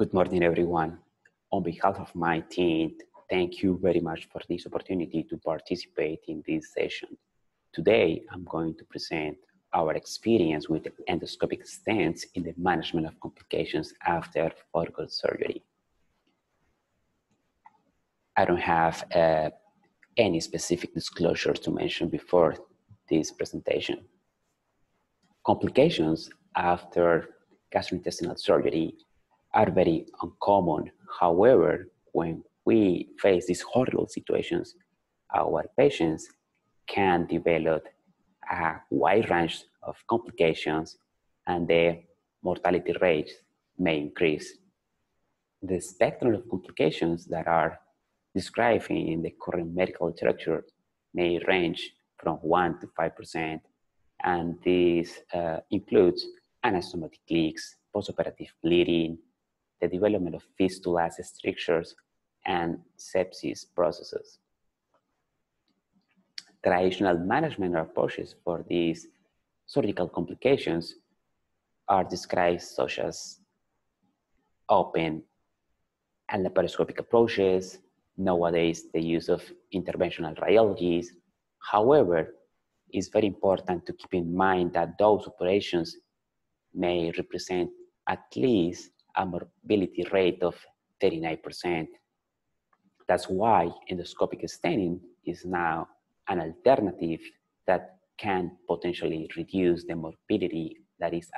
Good morning, everyone. On behalf of my team, thank you very much for this opportunity to participate in this session. Today, I'm going to present our experience with endoscopic stents in the management of complications after foregut surgery. I don't have uh, any specific disclosure to mention before this presentation. Complications after gastrointestinal surgery are very uncommon. However, when we face these horrible situations, our patients can develop a wide range of complications and the mortality rate may increase. The spectrum of complications that are described in the current medical literature may range from 1 to 5%, and this uh, includes anastomotic leaks, postoperative bleeding, the development of fistulas, strictures, and sepsis processes. Traditional management approaches for these surgical complications are described such as open and laparoscopic approaches, nowadays the use of interventional radiologies. However, it's very important to keep in mind that those operations may represent at least a morbidity rate of 39%. That's why endoscopic stenting is now an alternative that can potentially reduce the morbidity that is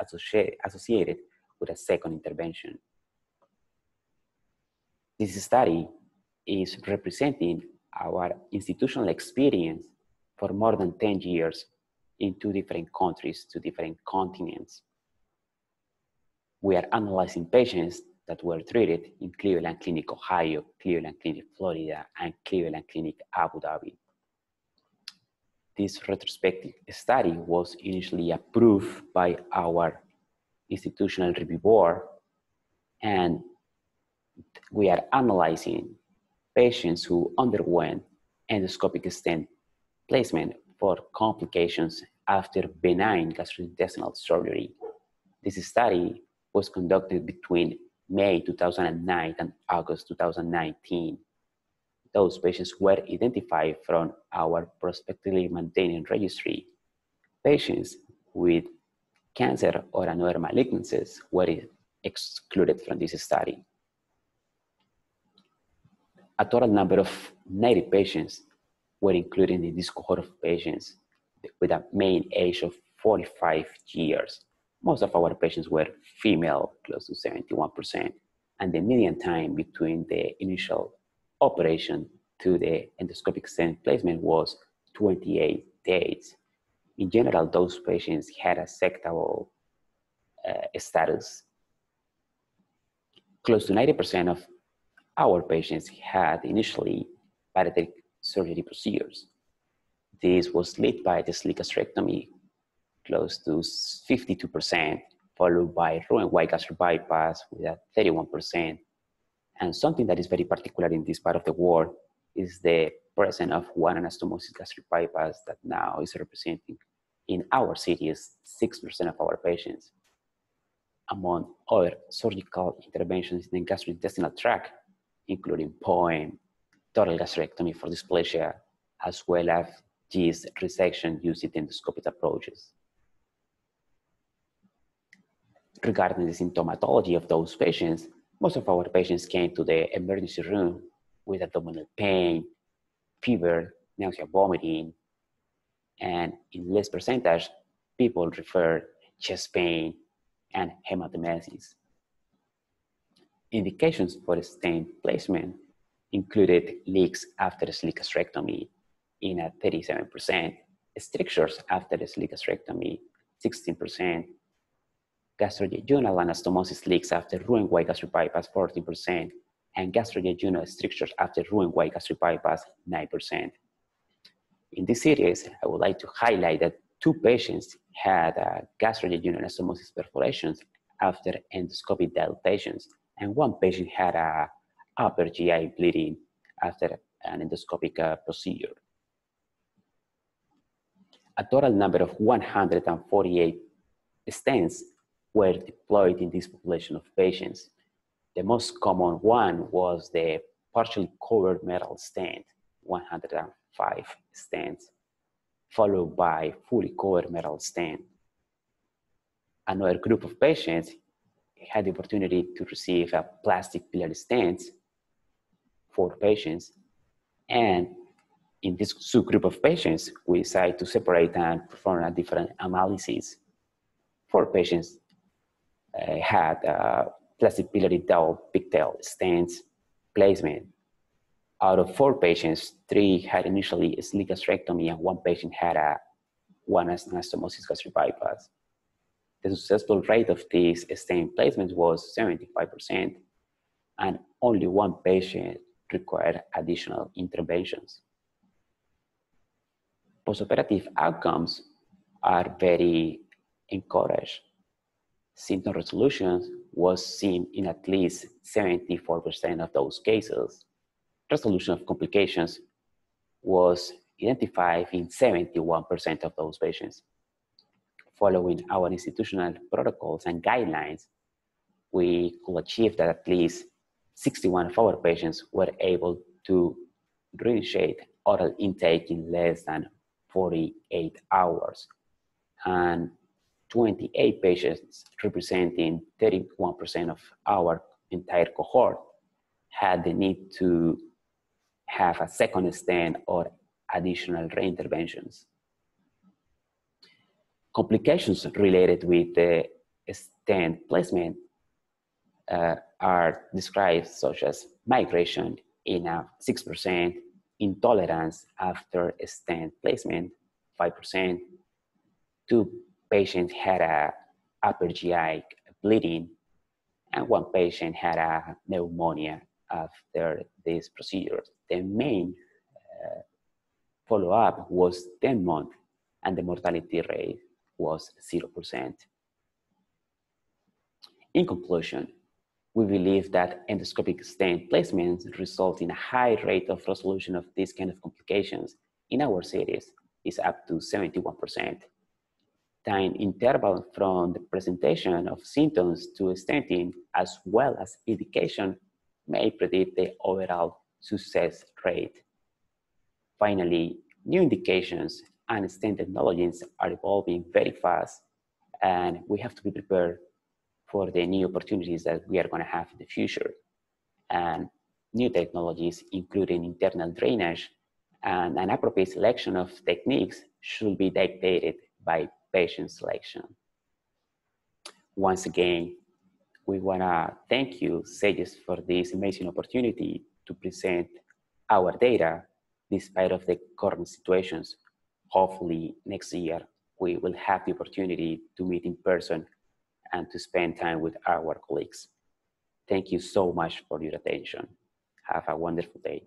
associated with a second intervention. This study is representing our institutional experience for more than 10 years in two different countries, two different continents we are analyzing patients that were treated in Cleveland Clinic, Ohio, Cleveland Clinic, Florida, and Cleveland Clinic, Abu Dhabi. This retrospective study was initially approved by our institutional review board, and we are analyzing patients who underwent endoscopic stent placement for complications after benign gastrointestinal surgery. This study was conducted between May 2009 and August 2019. Those patients were identified from our prospectively maintaining registry. Patients with cancer or another malignancies were excluded from this study. A total number of 90 patients were included in this cohort of patients with a mean age of 45 years most of our patients were female, close to 71%, and the median time between the initial operation to the endoscopic stent placement was 28 days. In general, those patients had a sectable uh, status. Close to 90% of our patients had initially bariatric surgery procedures. This was led by the sleeve gastrectomy close to 52%, followed by Roux-en-Y gastric bypass with a 31%. And something that is very particular in this part of the world is the presence of one anastomosis gastric bypass that now is representing in our cities 6% of our patients. Among other surgical interventions in the gastrointestinal tract, including POEM, total gastrectomy for dysplasia, as well as GIST resection using endoscopic approaches regarding the symptomatology of those patients, most of our patients came to the emergency room with abdominal pain, fever, nausea, vomiting, and in less percentage, people referred chest pain and hematemesis. Indications for stent placement included leaks after sleeve gastrectomy in a 37%, strictures after sleeve gastrectomy 16%, gastrojejunal anastomosis leaks after Roux-en-Y gastric bypass 14%, and gastrojejunal strictures after Roux-en-Y gastric bypass 9%. In this series, I would like to highlight that two patients had uh, gastrojejunal anastomosis perforations after endoscopic dilatations, and one patient had a upper GI bleeding after an endoscopic uh, procedure. A total number of 148 stents were deployed in this population of patients. The most common one was the partially covered metal stent, 105 stents, followed by fully covered metal stent. Another group of patients had the opportunity to receive a plastic biliary stent, four patients, and in this subgroup of patients, we decided to separate and perform a different analysis. Four patients had uh, plastic biliary double pigtail stents placement. Out of four patients, three had initially a sleeve gastrectomy and one patient had a one anastomosis gastric bypass. The successful rate of these stent placements was 75%, and only one patient required additional interventions. Postoperative outcomes are very encouraged. Symptom resolution was seen in at least 74% of those cases. Resolution of complications was identified in 71% of those patients. Following our institutional protocols and guidelines, we could achieve that at least 61 of our patients were able to reinitiate oral intake in less than 48 hours. And 28 patients, representing 31% of our entire cohort, had the need to have a second stent or additional reinterventions. Complications related with the stent placement uh, are described such as migration in a 6%, intolerance after stent placement, 5%, two patient had a upper GI bleeding, and one patient had a pneumonia after this procedure. The main uh, follow-up was 10 months, and the mortality rate was 0%. In conclusion, we believe that endoscopic stent placements result in a high rate of resolution of these kind of complications in our series is up to 71% time interval from the presentation of symptoms to stenting as well as indication may predict the overall success rate. Finally, new indications and stent technologies are evolving very fast and we have to be prepared for the new opportunities that we are going to have in the future. And new technologies, including internal drainage and an appropriate selection of techniques should be dictated by patient selection. Once again, we want to thank you, SAGES, for this amazing opportunity to present our data despite of the current situations. Hopefully next year, we will have the opportunity to meet in person and to spend time with our colleagues. Thank you so much for your attention. Have a wonderful day.